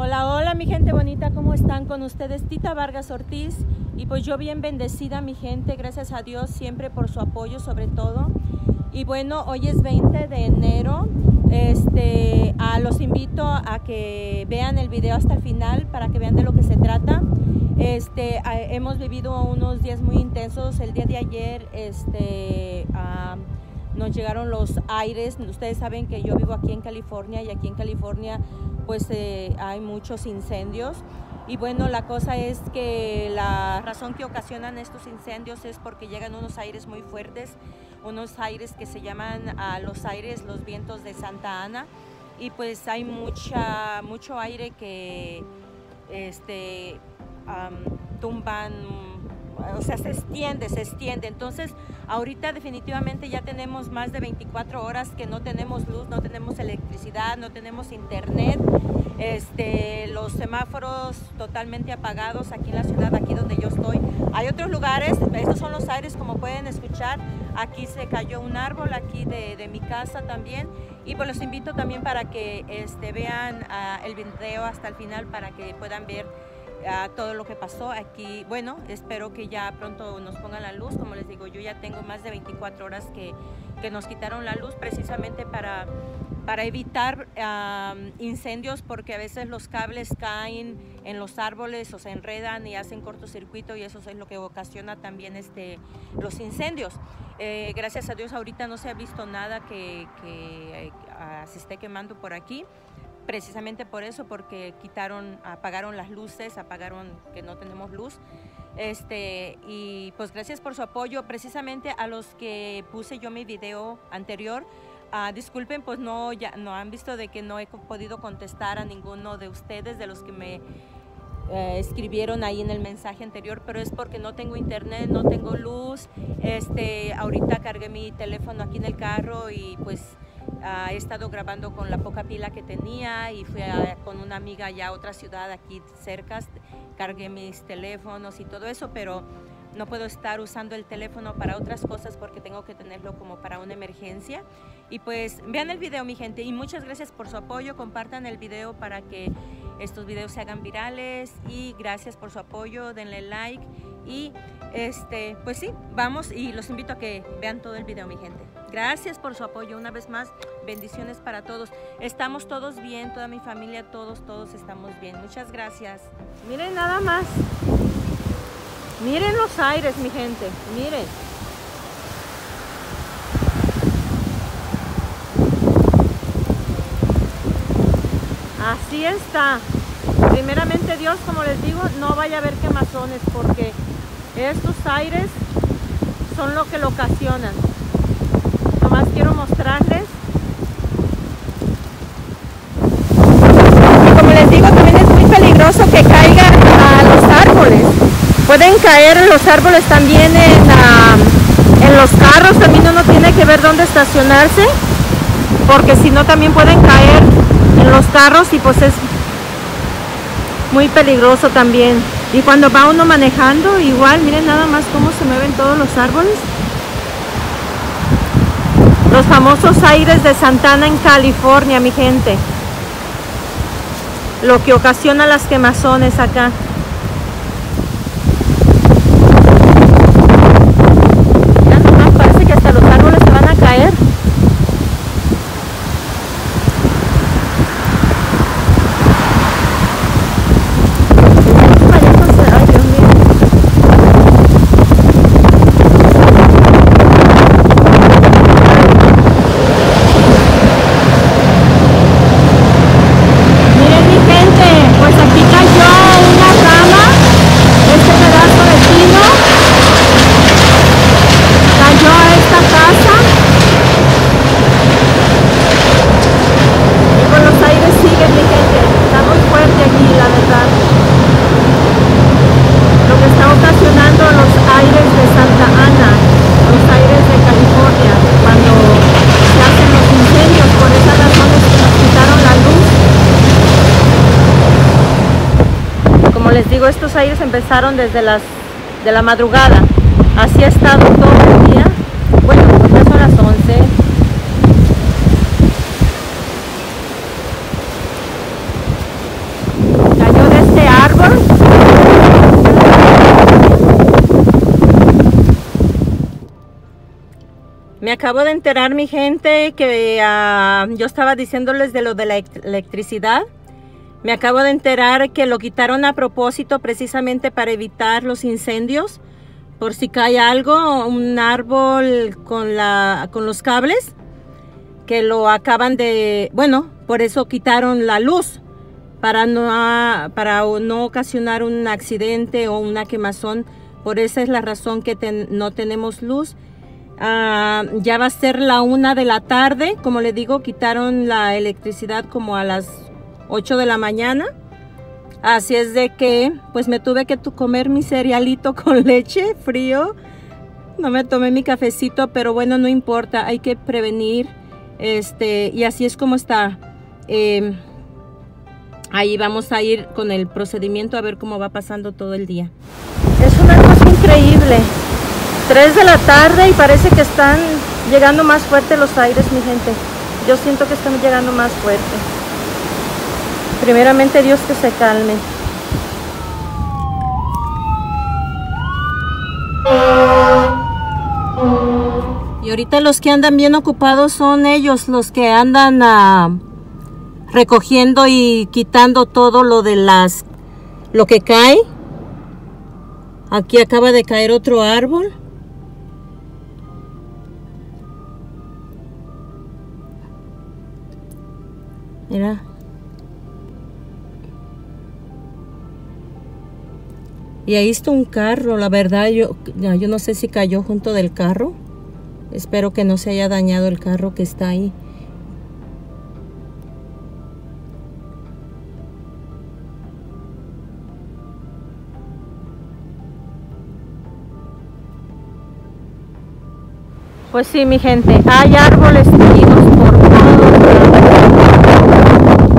Hola, hola mi gente bonita, ¿cómo están con ustedes? Tita Vargas Ortiz y pues yo bien bendecida mi gente, gracias a Dios siempre por su apoyo sobre todo. Y bueno, hoy es 20 de enero, este, a los invito a que vean el video hasta el final para que vean de lo que se trata. Este, hemos vivido unos días muy intensos, el día de ayer este, nos llegaron los aires, ustedes saben que yo vivo aquí en California y aquí en California pues eh, hay muchos incendios. Y bueno, la cosa es que la razón que ocasionan estos incendios es porque llegan unos aires muy fuertes, unos aires que se llaman a los aires, los vientos de Santa Ana. Y pues hay mucha, mucho aire que este, tumban o sea, se extiende, se extiende. Entonces, ahorita definitivamente ya tenemos más de 24 horas que no tenemos luz, no tenemos electricidad, no tenemos internet. Este, los semáforos totalmente apagados aquí en la ciudad, aquí donde yo estoy. Hay otros lugares, estos son los aires como pueden escuchar. Aquí se cayó un árbol, aquí de, mi casa también. Y pues los invito también para que este, vean uh, el video hasta el final para que puedan ver a todo lo que pasó aquí. Bueno, espero que ya pronto nos pongan la luz. Como les digo, yo ya tengo más de 24 horas que, que nos quitaron la luz precisamente para, para evitar incendios porque a veces los cables caen en los árboles o se enredan y hacen cortocircuito y eso es lo que ocasiona también este, los incendios. Eh, gracias a Dios ahorita no se ha visto nada que, que eh, se esté quemando por aquí precisamente por eso, porque quitaron, apagaron las luces, apagaron que no tenemos luz. Este, y pues gracias por su apoyo, precisamente a los que puse yo mi video anterior. Ah, disculpen, pues no, ya, no han visto de que no he podido contestar a ninguno de ustedes, de los que me eh, escribieron ahí en el mensaje anterior, pero es porque no tengo internet, no tengo luz. Este, ahorita cargué mi teléfono aquí en el carro y pues he estado grabando con la poca pila que tenía y fui con una amiga ya a otra ciudad aquí cerca, cargué mis teléfonos y todo eso, pero no puedo estar usando el teléfono para otras cosas porque tengo que tenerlo como para una emergencia. Y pues vean el video mi gente y muchas gracias por su apoyo, compartan el video para que estos videos se hagan virales y gracias por su apoyo, denle like y este, pues sí, vamos y los invito a que vean todo el video mi gente. Gracias por su apoyo una vez más. Bendiciones para todos. Estamos todos bien, toda mi familia, todos, todos estamos bien. Muchas gracias. Miren nada más. Miren los aires, mi gente. Miren. Así está. Primeramente Dios, como les digo, no vaya a haber quemazones porque estos aires son lo que lo ocasionan más quiero mostrarles. Como les digo, también es muy peligroso que caigan a los árboles. Caer los árboles también en, en los carros, también uno tiene que ver dónde estacionarse, porque si no también pueden caer en los carros y pues es muy peligroso también. Y cuando va uno manejando, igual, miren nada más cómo se mueven todos los árboles los famosos aires de Santana en California, mi gente. Lo que ocasiona las quemazones acá. estos aires empezaron desde las de la madrugada. Así ha estado todo el día. Bueno, pues ya son las 11. Cayó de este árbol. Me acabo de enterar mi gente que uh, yo estaba diciéndoles de lo de la electricidad me acabo de enterar que lo quitaron a propósito precisamente para evitar los incendios. Por si cae algo, un árbol con, la, con los cables, que lo acaban de... Bueno, por eso quitaron la luz, para no, para no ocasionar un accidente o una quemazón. Por esa es la razón que no tenemos luz. Ah, ya va a ser la una de la tarde. Como le digo, quitaron la electricidad como a las 8 de la mañana. Así es de que pues me tuve que comer mi cerealito con leche frío. No me tomé mi cafecito, pero bueno, no importa, hay que prevenir. Este, y así es como está. Em, ahí vamos a ir con el procedimiento a ver cómo va pasando todo el día. Es una cosa increíble. 3 de la tarde y parece que están llegando más fuerte los aires, mi gente. Yo siento que están llegando más fuerte. Primeramente Dios que se calme. Y ahorita los que andan bien ocupados son ellos, los que andan ah, recogiendo y quitando todo lo de las lo que cae. Aquí acaba de caer otro árbol. Mira. Y ahí está un carro, la verdad, yo, yo no sé si cayó junto del carro. Espero que no se haya dañado el carro que está ahí. Pues sí, mi gente, hay árboles caídos por todos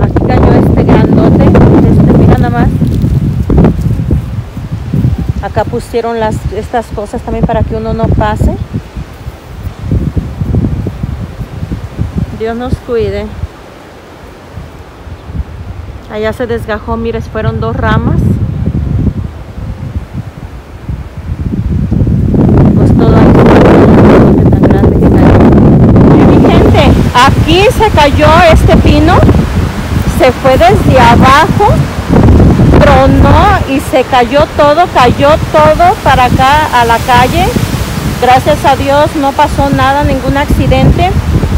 Aquí cayó este grandote, este, mira nada más. Pusieron las, estas cosas también para que uno no pase. Dios nos cuide. Allá se desgajó, mire, fueron dos ramas. Pues todo tan grande que mi gente, aquí se cayó este pino. Se fue desde abajo tronó y se cayó todo, cayó todo para acá a la calle. Gracias a Dios no pasó nada, ningún accidente.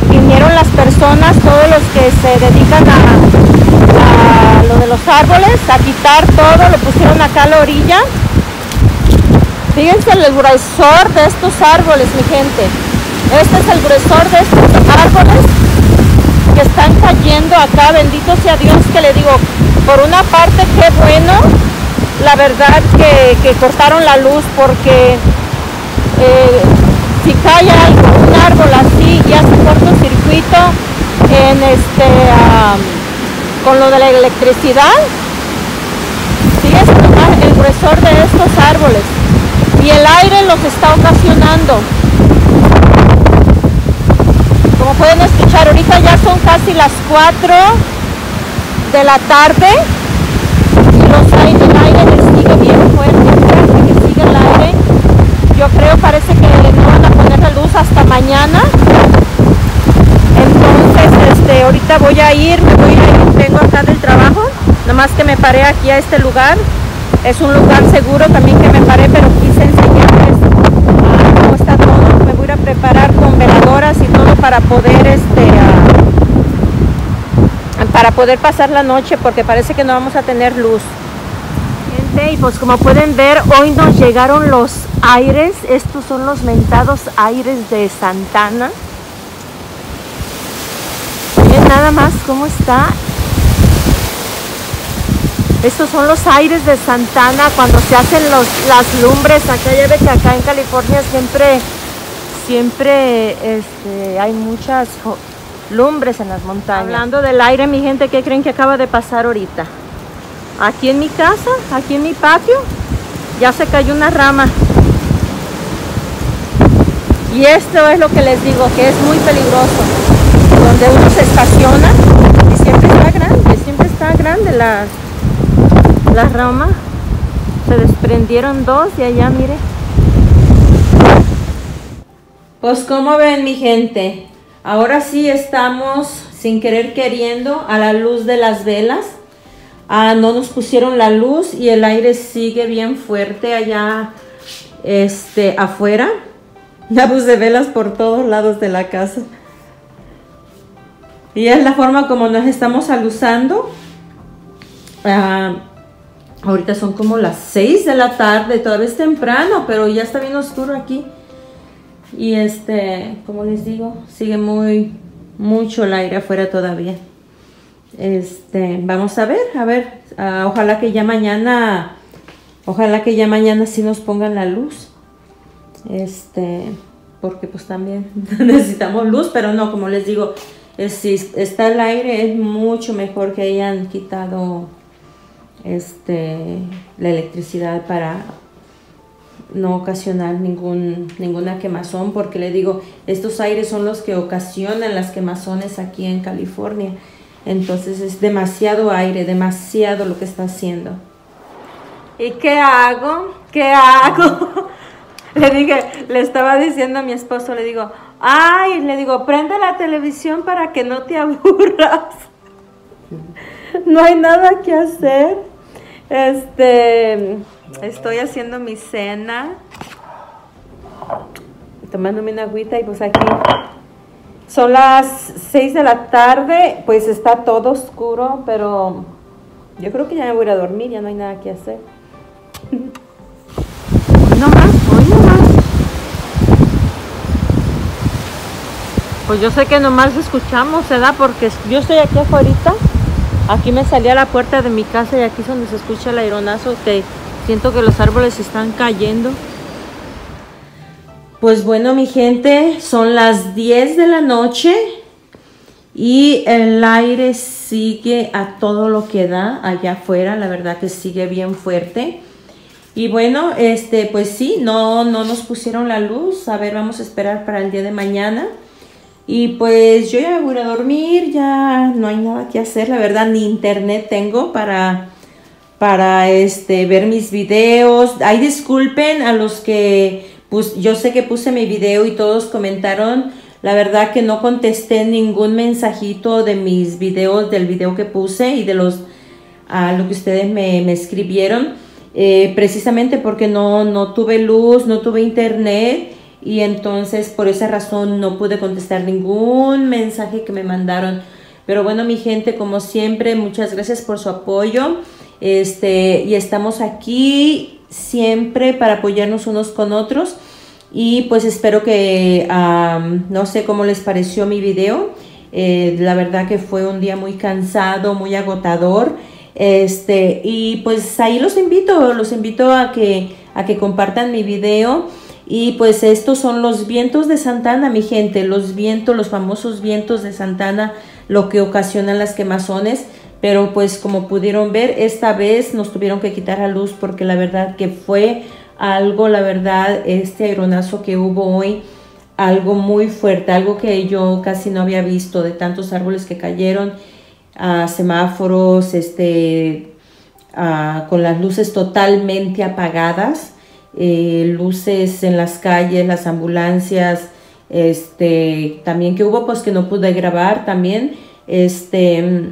Vinieron las personas, todos los que se dedican a, lo de los árboles, a quitar todo, lo pusieron acá a la orilla. Fíjense el gruesor de estos árboles, mi gente. Este es el gruesor de estos árboles que están cayendo acá. Bendito sea Dios que le digo, por una parte qué bueno, la verdad que, cortaron la luz porque eh, si cae un árbol así y hace cortocircuito en este con lo de la electricidad, sigue siendo el gruesor de estos árboles y el aire los está ocasionando. Como pueden escuchar, ahorita ya son casi las 4 de la tarde los aire, el aire les sigue bien fuerte que sigue el aire. Yo creo, parece que no van a poner la luz hasta mañana. Entonces, este, ahorita voy a ir, me voy a ir, vengo acá del trabajo, nomás que me paré aquí a este lugar. Es un lugar seguro también que me paré, pero quise enseñarles cómo está todo. Me voy a preparar con veladoras y todo para poder este, para poder pasar la noche porque parece que no vamos a tener luz. Y pues como pueden ver, hoy nos llegaron los aires. Estos son los mentados aires de Santana. Miren nada más cómo está. Estos son los aires de Santana cuando se hacen los, las lumbres. Acá ya ve que acá en California siempre, siempre este, hay muchas lumbres en las montañas. Hablando del aire, mi gente, ¿qué creen que acaba de pasar ahorita? Aquí en mi casa, aquí en mi patio, ya se cayó una rama. Y esto es lo que les digo, que es muy peligroso. Donde uno se estaciona y siempre está grande, siempre está grande la, la rama. Se desprendieron dos y allá, mire. Pues como ven mi gente, ahora sí estamos sin querer queriendo a la luz de las velas. Ah, no nos pusieron la luz y el aire sigue bien fuerte allá este, afuera. Luz de velas por todos lados de la casa. Y es la forma como nos estamos alusando. Ah, ahorita son como las 6 de la tarde, todavía es temprano, pero ya está bien oscuro aquí. Y este, como les digo, sigue muy, mucho el aire afuera todavía. Este, vamos a ver, a ver, ah, ojalá que ya mañana, ojalá que ya mañana sí nos pongan la luz. Este, porque pues también necesitamos luz, pero no, como les digo, si está el aire es mucho mejor que hayan quitado este, la electricidad para no ocasionar ningún, ninguna quemazón, porque le digo, estos aires son los que ocasionan las quemazones aquí en California. Entonces es demasiado aire, demasiado lo que está haciendo. ¿Y qué hago? ¿Qué hago? le dije, le estaba diciendo a mi esposo, le digo, ay, le digo, prende la televisión para que no te aburras. no hay nada que hacer. Este, Estoy haciendo mi cena. Tomándome una agüita y pues aquí son las 6 de la tarde, pues está todo oscuro, pero yo creo que ya me voy a dormir, ya no hay nada que hacer. no más, hoy no más. Pues yo sé que nomás escuchamos, ¿se da? Porque yo estoy aquí afuera. Aquí me salí a la puerta de mi casa y aquí es donde se escucha el aeronazo que Siento que los árboles están cayendo. Pues bueno, mi gente, son las 10 de la noche y el aire sigue a todo lo que da allá afuera. La verdad que sigue bien fuerte. Y bueno, este, pues sí, no, no nos pusieron la luz. A ver, vamos a esperar para el día de mañana. Y pues yo ya voy a dormir, ya no hay nada que hacer, la verdad, ni internet tengo para para este, ver mis videos. Ay, disculpen a los que, pues yo sé que puse mi video y todos comentaron. La verdad que no contesté ningún mensajito de mis videos, del video que puse y de los, a lo que ustedes me, escribieron. Eh, precisamente porque no, no tuve luz, no tuve internet y entonces por esa razón no pude contestar ningún mensaje que me mandaron. Pero bueno, mi gente, como siempre, muchas gracias por su apoyo. Este, y estamos aquí siempre para apoyarnos unos con otros. Y pues espero que, no sé cómo les pareció mi video. Eh, la verdad que fue un día muy cansado, muy agotador. Este, y pues ahí los invito, los invito a que, a que compartan mi video. Y pues estos son los vientos de Santana, mi gente, los vientos, los famosos vientos de Santana, lo que ocasionan las quemazones pero pues como pudieron ver, esta vez nos tuvieron que quitar la luz porque la verdad que fue algo, la verdad, este aeronazo que hubo hoy, algo muy fuerte, algo que yo casi no había visto de tantos árboles que cayeron, a semáforos, este, con las luces totalmente apagadas, eh, luces en las calles, las ambulancias, este, también que hubo pues que no pude grabar también, este,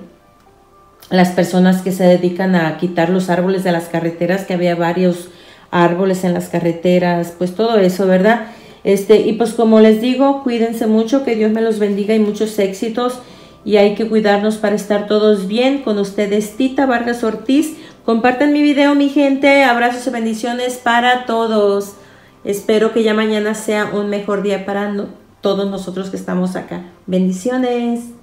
las personas que se dedican a quitar los árboles de las carreteras, que había varios árboles en las carreteras, pues todo eso, ¿verdad? Este, y pues como les digo, cuídense mucho, que Dios me los bendiga y muchos éxitos y hay que cuidarnos para estar todos bien. Con ustedes, Tita Vargas Ortiz. Compartan mi video, mi gente. Abrazos y bendiciones para todos. Espero que ya mañana sea un mejor día para todos nosotros que estamos acá. Bendiciones.